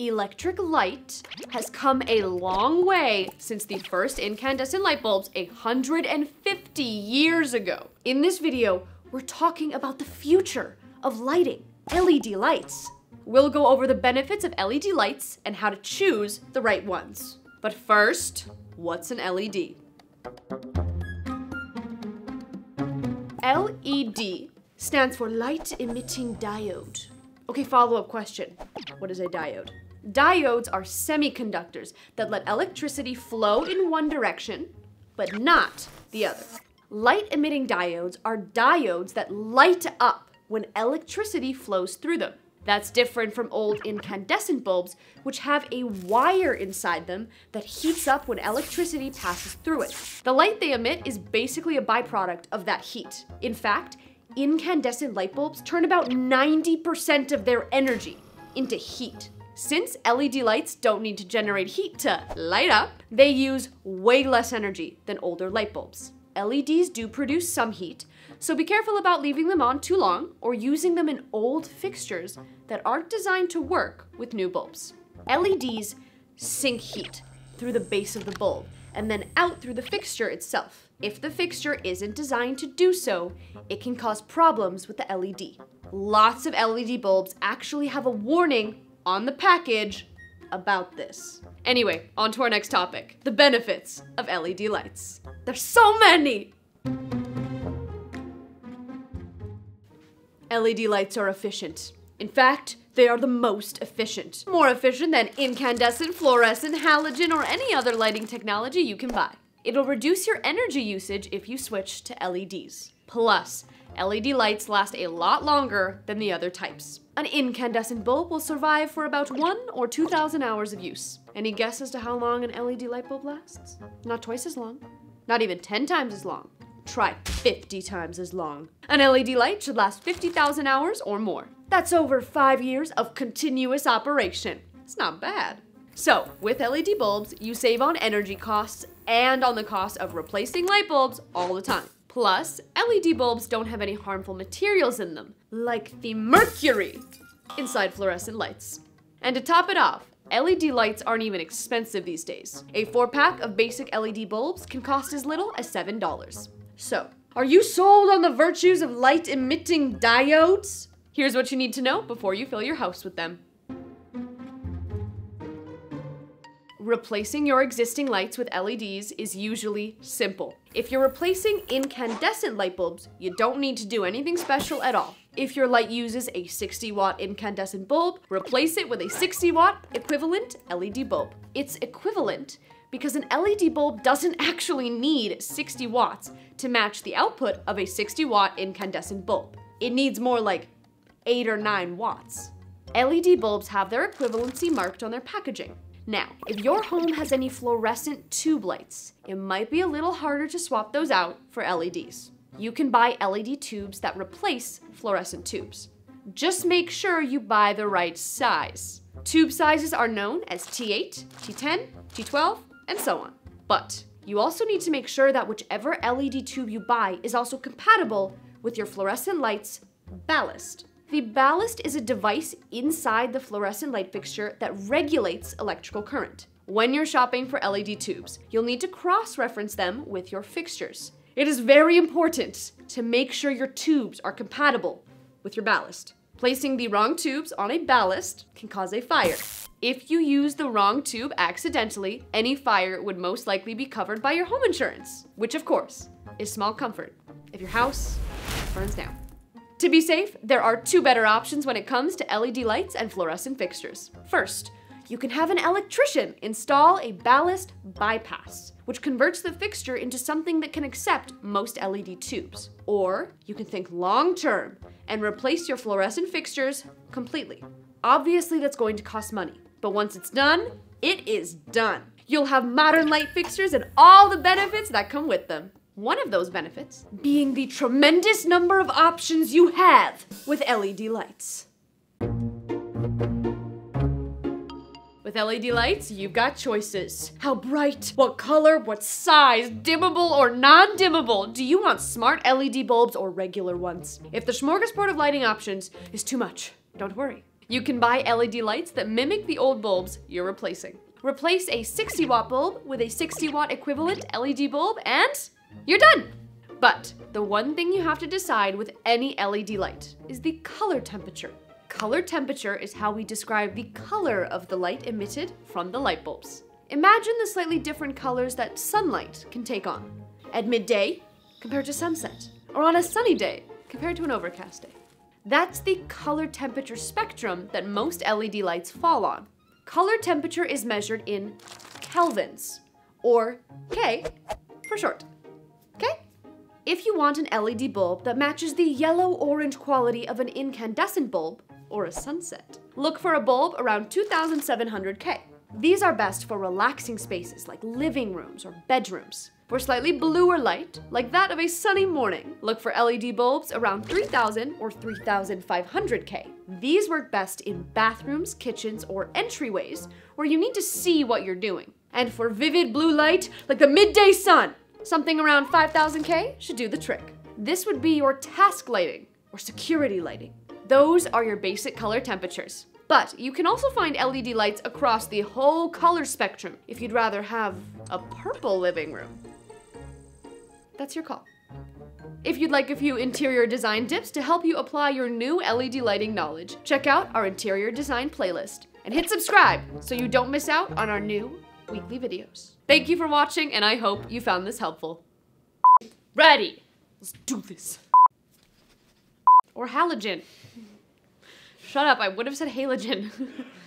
Electric light has come a long way since the first incandescent light bulbs 150 years ago. In this video, we're talking about the future of lighting, LED lights. We'll go over the benefits of LED lights and how to choose the right ones. But first, what's an LED? LED stands for light emitting diode. Okay, follow up question. What is a diode? Diodes are semiconductors that let electricity flow in one direction, but not the other. Light emitting diodes are diodes that light up when electricity flows through them. That's different from old incandescent bulbs, which have a wire inside them that heats up when electricity passes through it. The light they emit is basically a byproduct of that heat. In fact, incandescent light bulbs turn about 90% of their energy into heat. Since LED lights don't need to generate heat to light up, they use way less energy than older light bulbs. LEDs do produce some heat, so be careful about leaving them on too long or using them in old fixtures that aren't designed to work with new bulbs. LEDs sink heat through the base of the bulb and then out through the fixture itself. If the fixture isn't designed to do so, it can cause problems with the LED. Lots of LED bulbs actually have a warning on the package about this. Anyway, on to our next topic the benefits of LED lights. There's so many! LED lights are efficient. In fact, they are the most efficient. More efficient than incandescent, fluorescent, halogen, or any other lighting technology you can buy. It'll reduce your energy usage if you switch to LEDs. Plus, LED lights last a lot longer than the other types. An incandescent bulb will survive for about one or 2,000 hours of use. Any guess as to how long an LED light bulb lasts? Not twice as long, not even 10 times as long. Try 50 times as long. An LED light should last 50,000 hours or more. That's over five years of continuous operation. It's not bad. So, with LED bulbs, you save on energy costs and on the cost of replacing light bulbs all the time. Plus, LED bulbs don't have any harmful materials in them, like the mercury inside fluorescent lights. And to top it off, LED lights aren't even expensive these days. A four pack of basic LED bulbs can cost as little as $7. So, are you sold on the virtues of light emitting diodes? Here's what you need to know before you fill your house with them. Replacing your existing lights with LEDs is usually simple. If you're replacing incandescent light bulbs, you don't need to do anything special at all. If your light uses a 60 watt incandescent bulb, replace it with a 60 watt equivalent LED bulb. It's equivalent because an LED bulb doesn't actually need 60 watts to match the output of a 60 watt incandescent bulb. It needs more like 8 or 9 watts. LED bulbs have their equivalency marked on their packaging. Now, if your home has any fluorescent tube lights, it might be a little harder to swap those out for LEDs. You can buy LED tubes that replace fluorescent tubes. Just make sure you buy the right size. Tube sizes are known as T8, T10, T12, and so on. But you also need to make sure that whichever LED tube you buy is also compatible with your fluorescent light's ballast. The ballast is a device inside the fluorescent light fixture that regulates electrical current. When you're shopping for LED tubes, you'll need to cross-reference them with your fixtures. It is very important to make sure your tubes are compatible with your ballast. Placing the wrong tubes on a ballast can cause a fire. If you use the wrong tube accidentally, any fire would most likely be covered by your home insurance, which of course is small comfort if your house burns down. To be safe, there are two better options when it comes to LED lights and fluorescent fixtures. First, you can have an electrician install a ballast bypass, which converts the fixture into something that can accept most LED tubes. Or you can think long term and replace your fluorescent fixtures completely. Obviously, that's going to cost money, but once it's done, it is done. You'll have modern light fixtures and all the benefits that come with them. One of those benefits being the tremendous number of options you have with LED lights. With LED lights, you've got choices. How bright, what color, what size, dimmable or non-dimmable. Do you want smart LED bulbs or regular ones? If the smorgasbord of lighting options is too much, don't worry. You can buy LED lights that mimic the old bulbs you're replacing. Replace a 60 watt bulb with a 60 watt equivalent LED bulb and you're done! But the one thing you have to decide with any LED light is the color temperature. Color temperature is how we describe the color of the light emitted from the light bulbs. Imagine the slightly different colors that sunlight can take on. At midday, compared to sunset, or on a sunny day, compared to an overcast day. That's the color temperature spectrum that most LED lights fall on. Color temperature is measured in kelvins, or K for short. If you want an LED bulb that matches the yellow-orange quality of an incandescent bulb, or a sunset, look for a bulb around 2700 K. These are best for relaxing spaces like living rooms or bedrooms. For slightly bluer light, like that of a sunny morning, look for LED bulbs around 3000 or 3500K. These work best in bathrooms, kitchens, or entryways where you need to see what you're doing. And for vivid blue light, like the midday sun, something around 5000K should do the trick. This would be your task lighting or security lighting. Those are your basic color temperatures. But you can also find LED lights across the whole color spectrum if you'd rather have a purple living room. That's your call. If you'd like a few interior design tips to help you apply your new LED lighting knowledge, check out our interior design playlist and hit subscribe so you don't miss out on our new weekly videos. Thank you for watching and I hope you found this helpful. Ready, let's do this. Or halogen. Shut up, I would have said halogen.